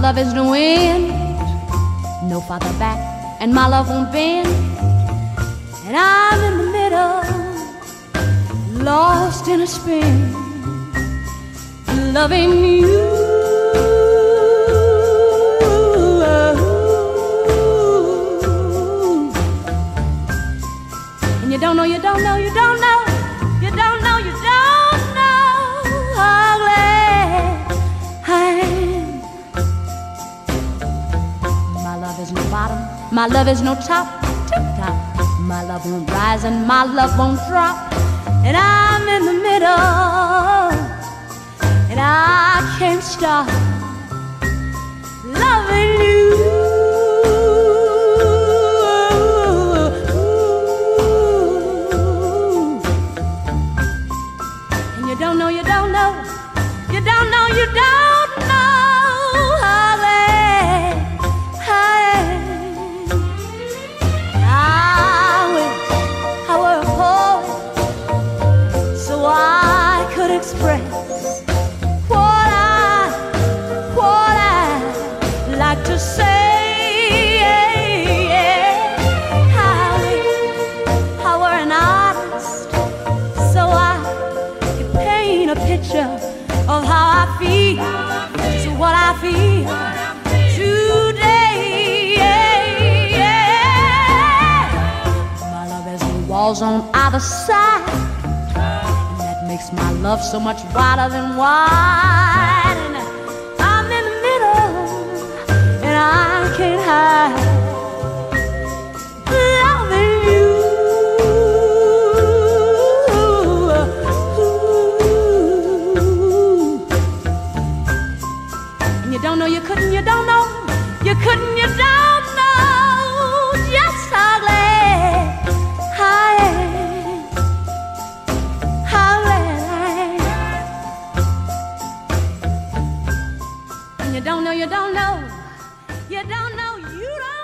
love is no end. no farther back, and my love won't bend. And I'm in the middle, lost in a spin, loving you. And you don't know, you don't know, you don't know, you don't know, you don't is no bottom, my love is no top, tip top. My love won't rise and my love won't drop. And I'm in the middle, and I can't stop loving you. And you don't know, you don't know, you don't know, you don't know express what I, what I like to say. I wish I were an artist so I could paint a picture of how I feel. So what I feel today. My love has walls on either side, makes my love so much wider than wide. And I'm in the middle, and I can't hide. Loving you. And you don't know, you couldn't, you don't know, you don't know, you don't know, you don't know, you don't